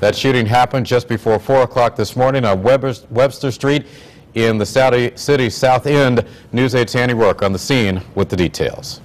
That shooting happened just before 4 o'clock this morning on Webster Street in the Saudi- city's south end. News 8's Annie Rourke on the scene with the details.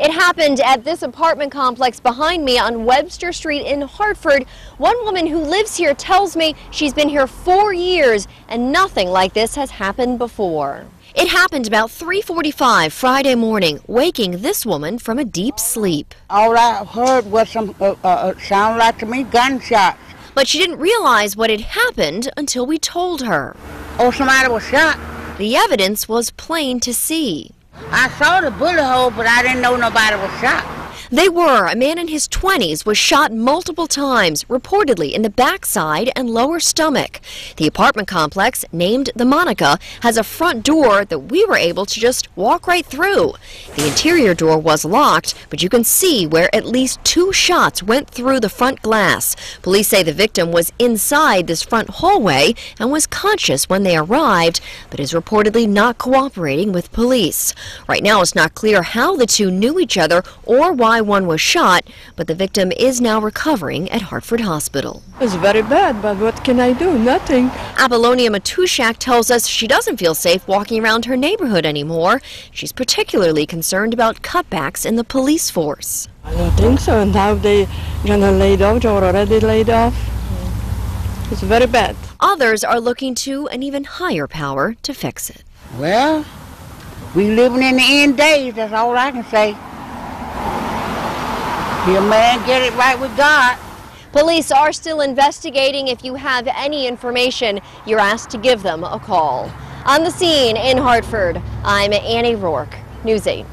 It happened at this apartment complex behind me on Webster Street in Hartford. One woman who lives here tells me she's been here four years and nothing like this has happened before. It happened about 3:45 Friday morning, waking this woman from a deep sleep. All I heard was some uh, uh, uh, sound like to me gunshots. But she didn't realize what had happened until we told her. Oh, somebody was shot. The evidence was plain to see. I saw the bullet hole, but I didn't know nobody was shot. They were. A man in his 20s was shot multiple times, reportedly in the backside and lower stomach. The apartment complex, named the Monica, has a front door that we were able to just walk right through. The interior door was locked, but you can see where at least two shots went through the front glass. Police say the victim was inside this front hallway and was conscious when they arrived, but is reportedly not cooperating with police. Right now, it's not clear how the two knew each other or why one was shot, but the victim is now recovering at Hartford Hospital. It's very bad, but what can I do? Nothing. Apollonia Matushak tells us she doesn't feel safe walking around her neighborhood anymore. She's particularly concerned about cutbacks in the police force. I don't think so. Now they gonna laid off or already laid off. It's very bad. Others are looking to an even higher power to fix it. Well, we living in the end days. That's all I can say. Your man get it right with God. Police are still investigating. If you have any information, you're asked to give them a call. On the scene in Hartford, I'm Annie Rourke, News 8.